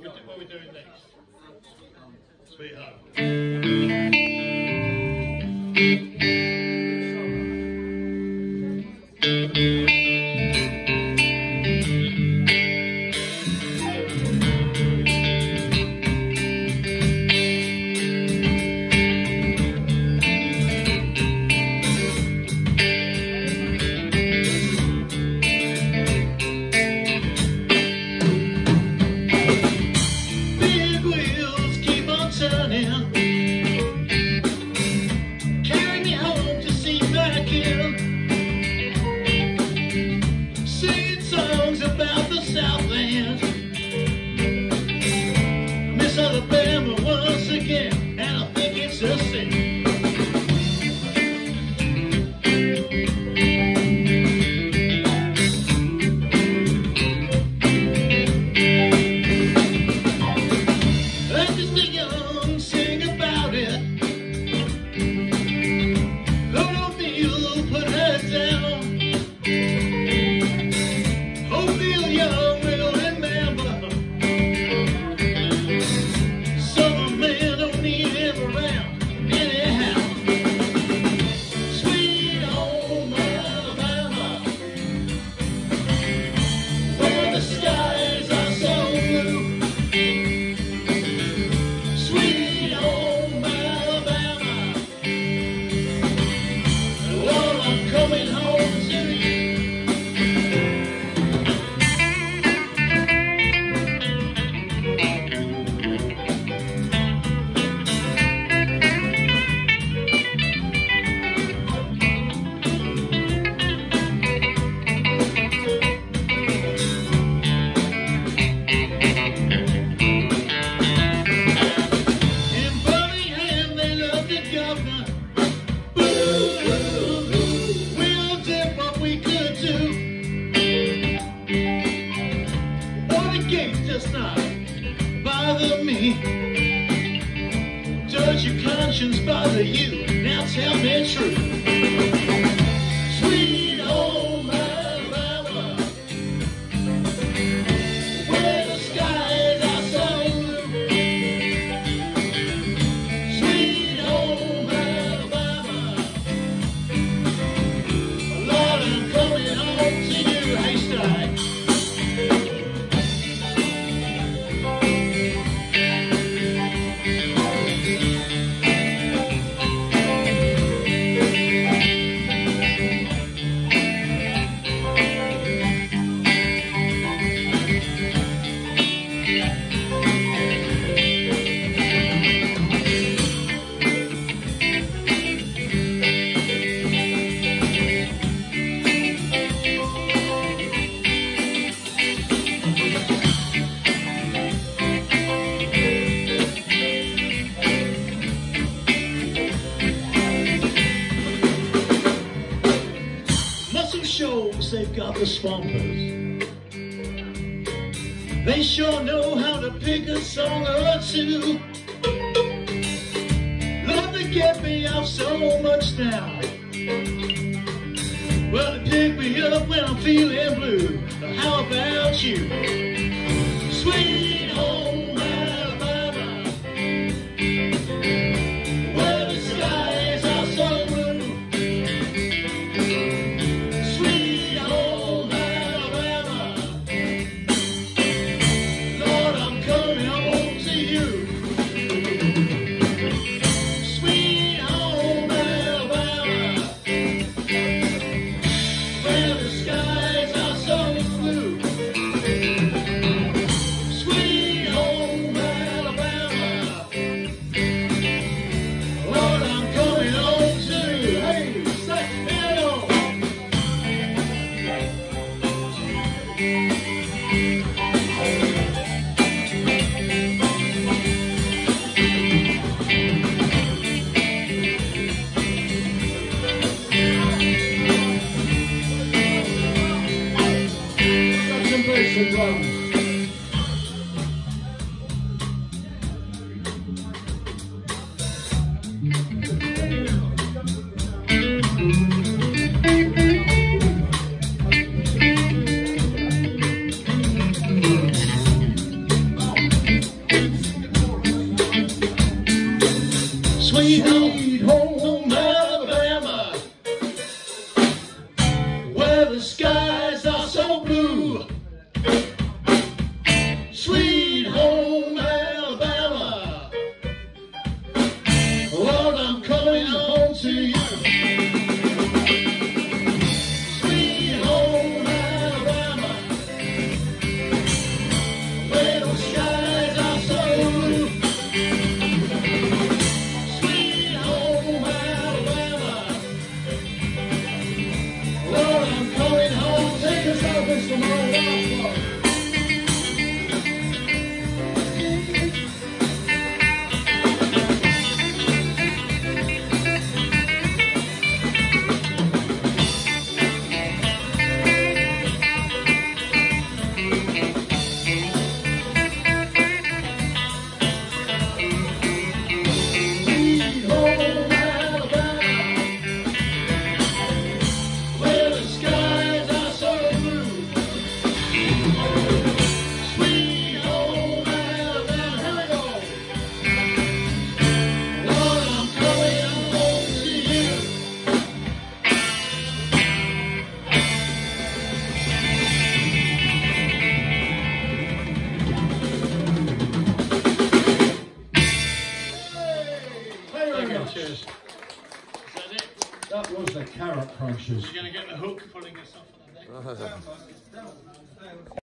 What are we, doing next? Sweet home. you. does your conscience bother you? Now tell me true. knows they've got the swampers. They sure know how to pick a song or two. Love to get me off so much now. Well, they pick me up when I'm feeling blue. How about you? 推倒。precious. You're going to get the hook pulling yourself on the neck.